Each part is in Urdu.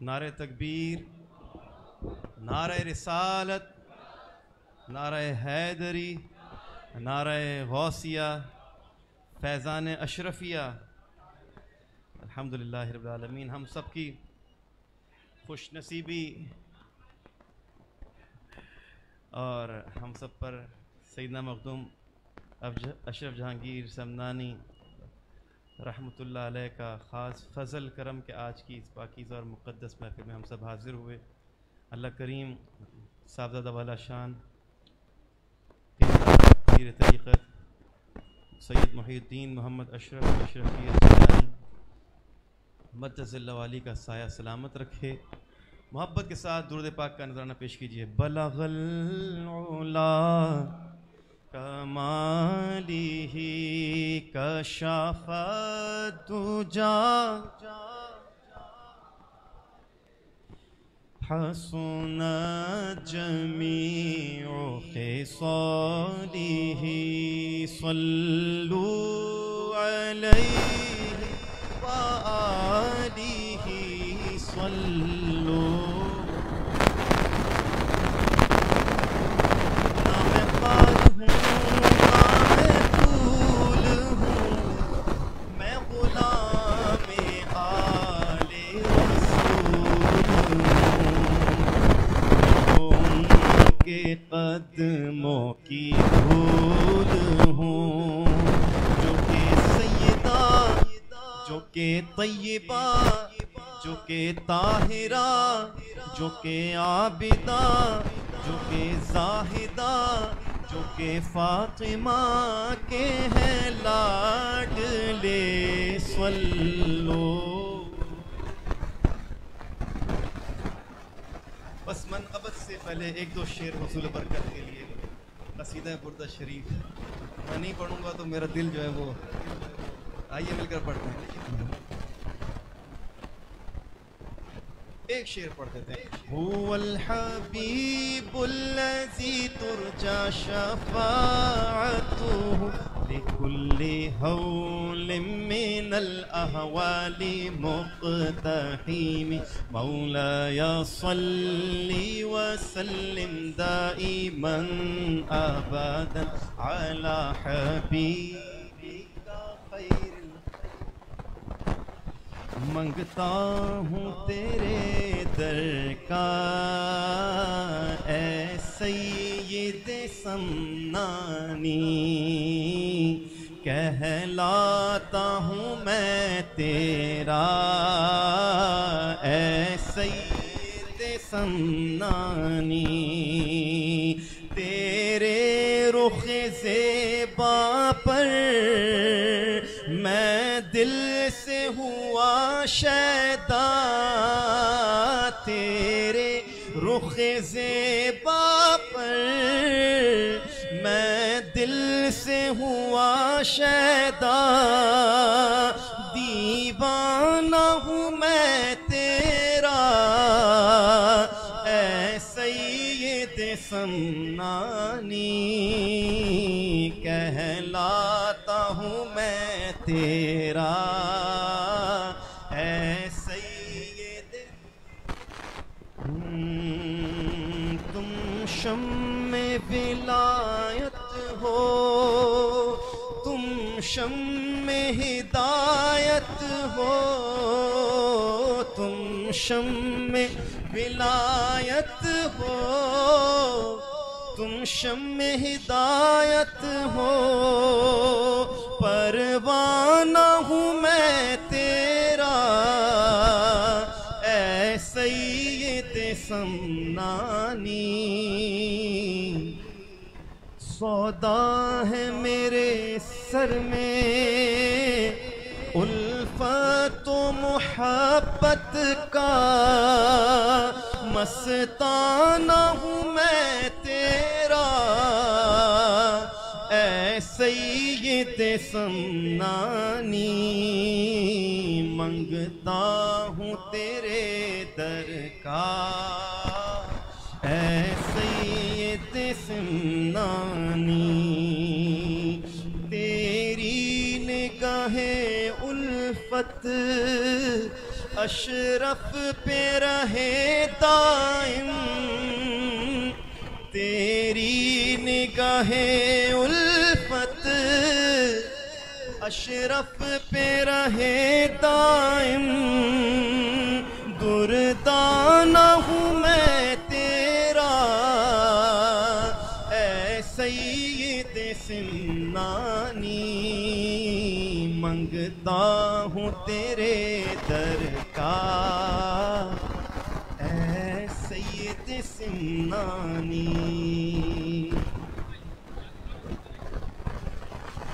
نعرہ تکبیر، نعرہ رسالت، نعرہ حیدری، نعرہ غوثیہ، فیضان اشرفیہ۔ الحمد للہ رب العالمین، ہم سب کی خوش نصیبی۔ اور ہم سب پر سیدنا مخدوم اشرف جہانگیر سمنانی رحمۃ اللہ علیہ کا خاص فضل کرم کے آج کی اس پاکیزہ اور مقدس محفل میں ہم سب حاضر ہوئے۔ اللہ کریم صاحبزادہ والا شان پیر طریقت، سید محی الدین محمد اشرف اشرفی مدز اللہ علی کا سایہ سلامت رکھے۔ محبت کے ساتھ درود پاک کا نظرانہ پیش کیجیے۔ بلغ العلا جماله كشف الدجى حسن جميع خصاله صلوا عليه وآله صلوا قدموں کی دھول ہوں۔ جو کہ سیدہ، جو کہ طیبہ، جو کہ طاہرہ، جو کہ عابدہ، جو کہ زاہدہ، جو کہ فاطمہ کے ہیں لاڈلے، صلو بس منقبت سے پہلے ایک دو شعر حصول برکت کے لیے قصیدہ بردہ شریف میں نہیں پڑھوں گا تو میرا دل جو ہے وہ آئیے مل کر پڑھتے ہیں۔ ایک شعر پڑھتے تھے هو الحبیب الذي ترجى شفاعته لكل هول من الأهوال مقتحم. مولاي صل وسلم دائما أبدا على حبيبك خير منگتا ہوں تیرے در کا اے سید سمنانی. کہلاتا ہوں میں تیرا۔ اے سید سمنانی تیرے رخ زیبا پر میں دل سے ہوا شیدا۔ تیرے رخ زیبا پر میں دل سے ہوا شیدا، دیوانہ ہوں میں تیرا۔ اے سید سمنانی کہلاتا ہوں میں تیرا۔ اے سید تم شم ولایت ہو، تم شم ہدایت ہو، تم شم ولایت ہو، تم شم ہدایت ہو، پروانہ ہوں میں تیرا، اے سید سمنانی۔ سودا ہے میرے سر میں۔ الفت و محبت کا مستانہ ہوں میں تیرا۔ اے سید سمنانی منگتا ہوں تیرے در کا۔ اے سید سمنانی ہے الفت۔ اشرف پہ رہے دائم۔ تیری نگاہ الفت۔ اشرف پہ رہے دائم۔ ہوں تیرے در کا۔ اے سید سنانی۔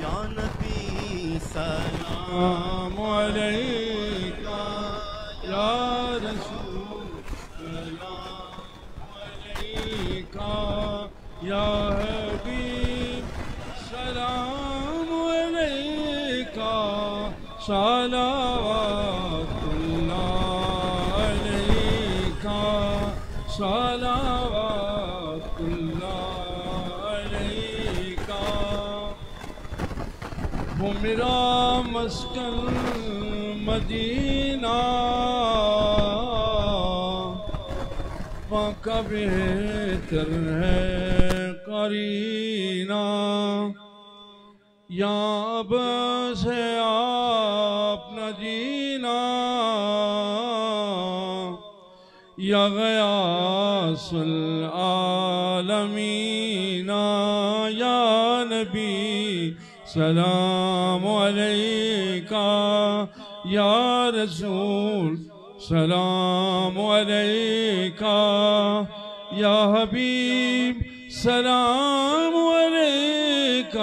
یا نبی سلام علیکہ۔ یا رسول سلام علیکہ۔ یا صلوات اللہ علیکہ وہ میرا مسکن مدینہ وہاں کا بہتر ہے قرینہ یا بس ہے آپ غياس العالمين. يا نبي سلام عليك. يا رسول سلام عليك. يا حبيب سلام عليك.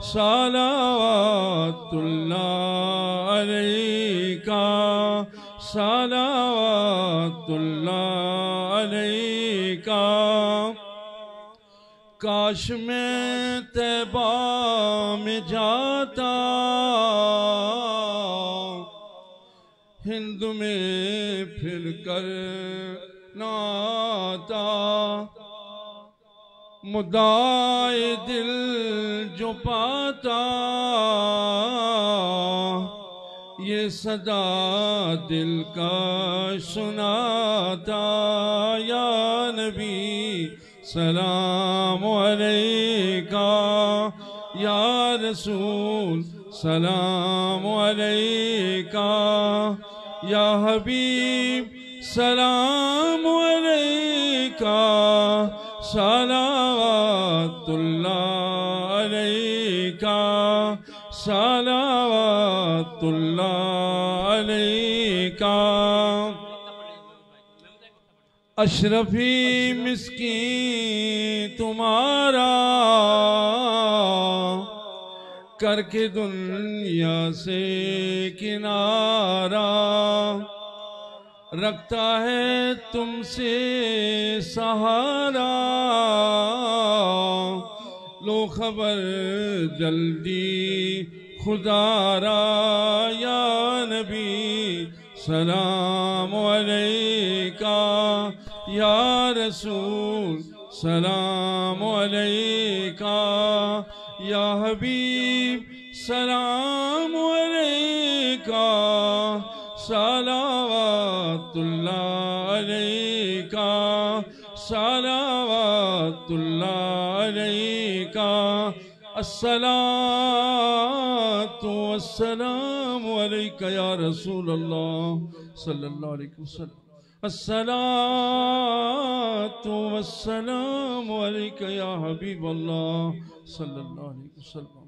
صلوات الله عليك. صلوات اللہ علیکہ۔ کاش میں تیبہ میں جاتا۔ ہند میں پھر کر ناتا۔ مدائے دل جو پاتا۔ یہ صدا دل کا سناتا یا نبی، سلام علیکہ، یا رسول، سلام علیکہ، یا حبیب، سلام علیکہ، صلوات اللہ علیکہ، صلوات اللہ اشرفی مسکین تمہارا کر کے دنیا سے کنارا رکھتا ہے تم سے سہارا لو خبر جلدی خدا را یا نبی سلام علیکہ یا رسول، سلام علیکہ، یا حبیب، سلام علیکہ، صلوات اللہ علیکہ، صلوات اللہ علیکہ، الصلاة والسلام علیکہ یا رسول اللہ، صلی اللہ علیہ وسلم۔ السلام والسلام علیکہ یا حبیب اللہ صلی اللہ علیہ وسلم.